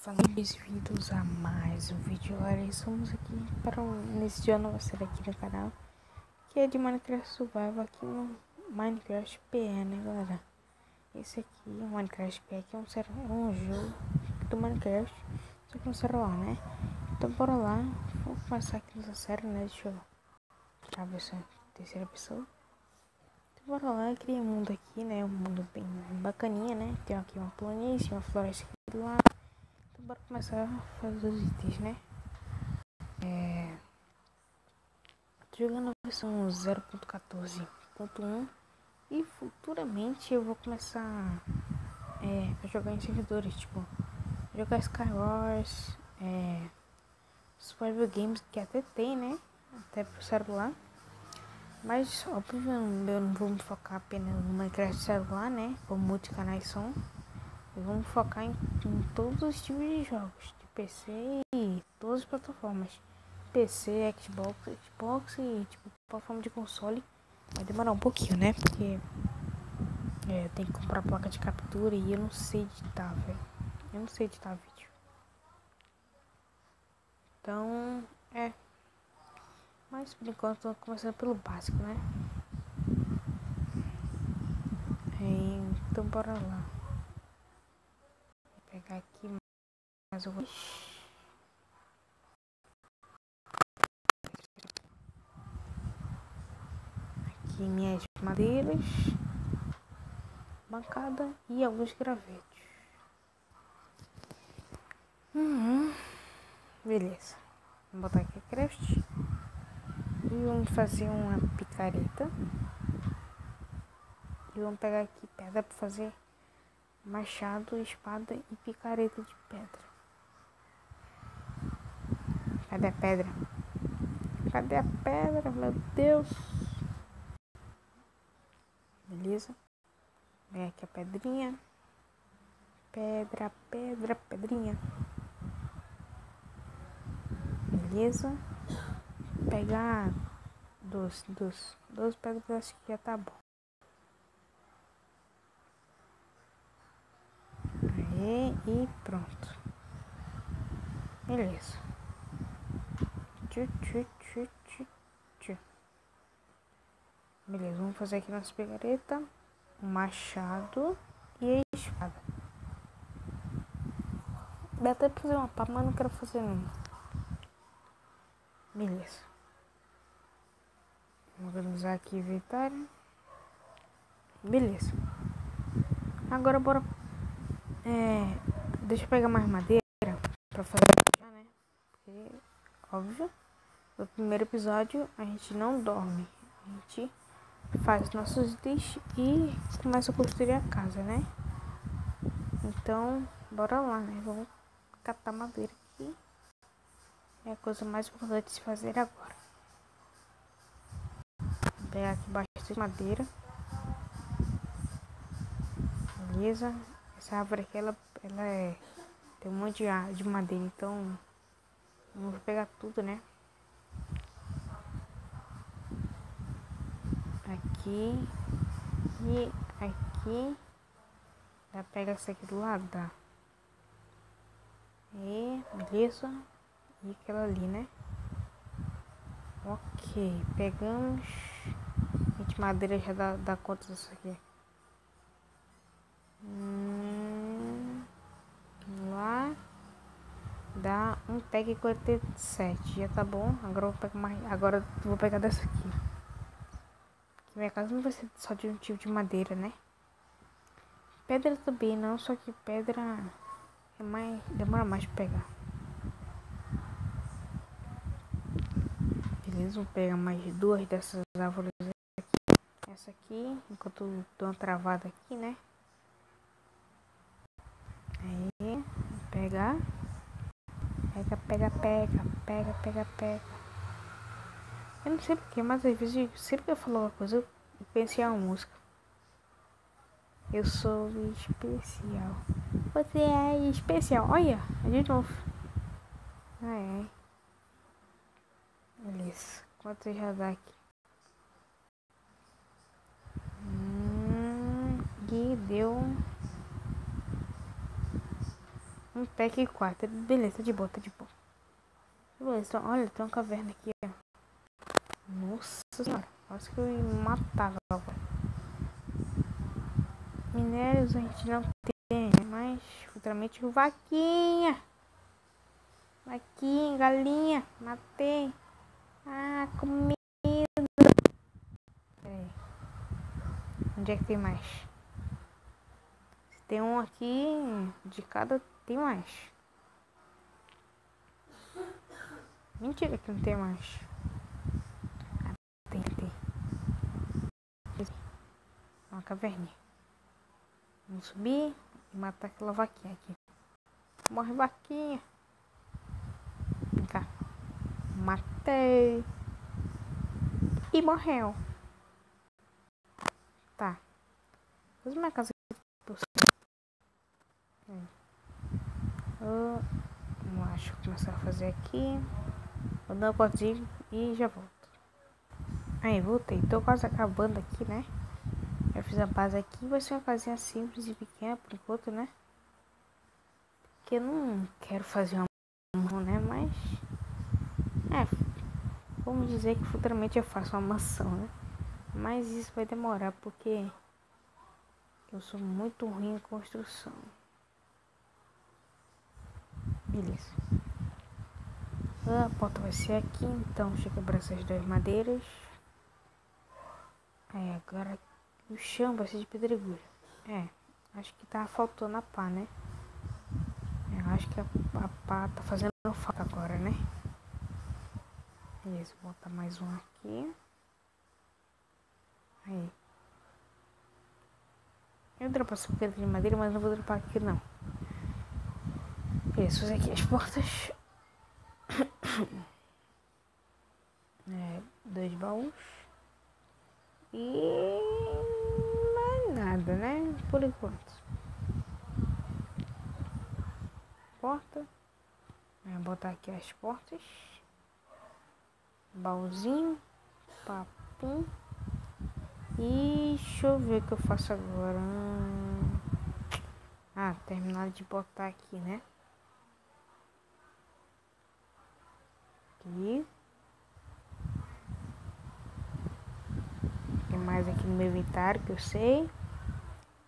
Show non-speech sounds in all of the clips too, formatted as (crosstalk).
Falando bem-vindos a mais um vídeo. Olha, estamos aqui para um, nesse dia não vai ser aqui no canal, que é de Minecraft Survival aqui no Minecraft PE, né, galera? Esse aqui, o Minecraft PE, que é um, é um jogo do Minecraft, só que no celular, né? Então bora lá, vamos começar aqui nessa série, né? Deixa eu já ver se é terceira pessoa. Então bora lá, criar um mundo aqui, né? Um mundo bem bacaninha, né? Tem aqui uma planície, uma floresta aqui do lado bora começar a fazer os itens, né? É... Tô jogando a versão 0.14.1 e futuramente eu vou começar é, a jogar em servidores, tipo, jogar Skywars, é, Survival Games que até tem, né? Até pro celular. Mas, óbvio, eu não vou me focar apenas no Minecraft celular, né? Como muitos canais Vamos focar em, em, todos os tipos de jogos, de PC e todas as plataformas. PC, Xbox, Xbox e tipo, plataforma de console. Vai demorar um pouquinho, né? Porque é, tenho que comprar placa de captura e eu não sei editar, velho. Eu não sei editar vídeo. Então, é. Mas por enquanto tô começando pelo básico, né? Então bora lá pegar aqui mais algumas. Aqui minhas madeiras, bancada e alguns gravetos. Uhum. Beleza. Vamos botar aqui a craft. E vamos fazer uma picareta. E vamos pegar aqui pedra para fazer machado, espada e picareta de pedra. Cadê a pedra? Cadê a pedra, meu Deus? Beleza? Vem aqui a pedrinha. Pedra, pedra, pedrinha. Beleza? Pegar dois, dois, dois pedras acho que já tá bom. E pronto. Beleza. Tchu, tchu, tchu, tchu, tchu. Beleza, vamos fazer aqui nossa pegareta, um machado e a espada. Dá até pra fazer uma pá, mas não quero fazer não. Beleza. Vamos organizar aqui inventário. Beleza. Agora bora é, deixa eu pegar mais madeira pra fazer já, né? Porque, óbvio, no primeiro episódio a gente não dorme. A gente faz nossos itens e começa a construir a casa, né? Então, bora lá, né? Vamos catar madeira aqui. É a coisa mais importante se fazer agora. Vou pegar aqui bastante madeira. Beleza. Essa árvore aqui, ela, ela é. Tem um monte de, de madeira, então. Vou pegar tudo, né? Aqui. E aqui. Dá pega essa aqui do lado. E, beleza. E aquela ali, né? Ok, pegamos. Gente, madeira já dá, dá conta disso aqui. Hum, lá dá um pack 47. Já tá bom. Agora eu vou pegar mais. Agora vou pegar dessa aqui. Minha casa não vai ser só de um tipo de madeira, né? Pedra também não, só que pedra é mais. demora mais pra pegar. Beleza, vou pegar mais duas dessas árvores aqui. Essa aqui, enquanto dou uma travada aqui, né? Aí, pegar. Pega, pega, pega, pega, pega, pega. Eu não sei porquê, mas às vezes, sempre que eu falo uma coisa, eu penso em uma música. Eu sou especial. Você é especial. Olha, de novo. Ai, ai. Beleza. Quanto já dá aqui? Hum, e deu Um pack 4. Beleza, de boa, tá de boa. Beleza, então, olha, tem uma caverna aqui. Nossa senhora, quase que eu matar agora. Minérios a gente não tem, mas futuramente vaquinha. Vaquinha, galinha, matei. Ah, comida. Onde é que tem mais? Tem um aqui, de cada tem mais. Mentira que não tem mais. Ah, tem, tem. Uma caverninha. Vamos subir e matar aquela vaquinha aqui. Morre vaquinha. Vem cá. Matei. E morreu. Tá. Faz uma casa aqui. Eu acho que começar a fazer aqui. Vou dar um cortezinho e já volto. Aí, voltei. Tô quase acabando aqui, né? Eu fiz a base aqui. Vai ser uma casinha simples e pequena por enquanto, né? Porque eu não quero fazer uma né? Mas... É, vamos dizer que futuramente eu faço uma mansão, né? Mas isso vai demorar porque eu sou muito ruim em construção. Beleza. A porta vai ser aqui, então deixa eu quebrar essas duas madeiras. Aí agora o chão vai ser de pedregulho. É, acho que tá faltando a pá, né? Eu acho que a, a pá tá fazendo falta agora, né? Beleza, vou botar mais um aqui. Aí. Eu dropo essa pedra de madeira, mas não vou dropar aqui não. Isso, aqui as portas. (coughs) É, dois baús. E mais nada, né? Por enquanto. Porta. Vou botar aqui as portas. Baúzinho. Papum. E deixa eu ver o que eu faço agora. Ah, terminar de botar aqui, né? Aqui. Tem mais aqui no meu inventário que eu sei.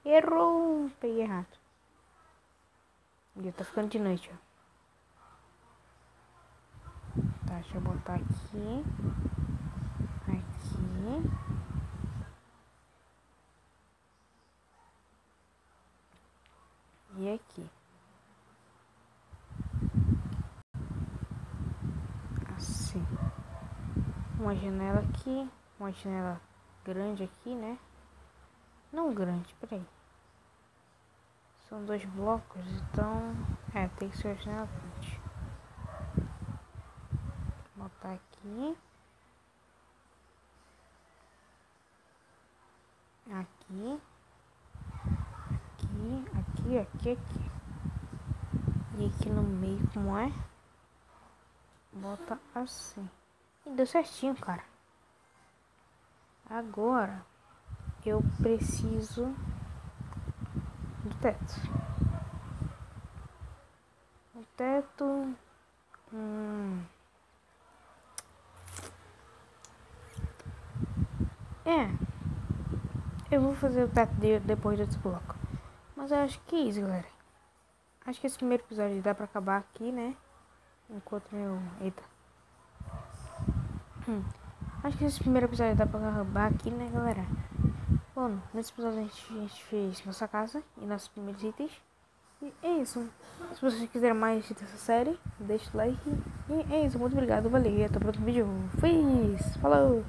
Errou! Peguei errado. E tá ficando de noite, ó. Tá, deixa eu botar aqui. Aqui. E aqui. Assim. Uma janela aqui. Uma janela grande aqui, né? Não grande, peraí. São dois blocos, então... É, tem que ser a janela grande. Vou botar aqui. Aqui aqui, aqui, aqui. E aqui no meio, como é? Bota assim. E deu certinho, cara. Agora, eu preciso do teto. O teto... Hum, é. Eu vou fazer o teto de, depois desse bloco. Mas eu acho que é isso, galera. Acho que esse primeiro episódio dá pra acabar aqui, né? Enquanto meu... Eita. Hum. Acho que esse primeiro episódio dá pra acabar aqui, né, galera? Bom, nesse episódio a gente, a gente fez nossa casa e nossos primeiros itens. E é isso. Se vocês quiserem mais dessa série, deixa o like. E é isso. Muito obrigado. Valeu. Até o próximo vídeo. Fui. Falou.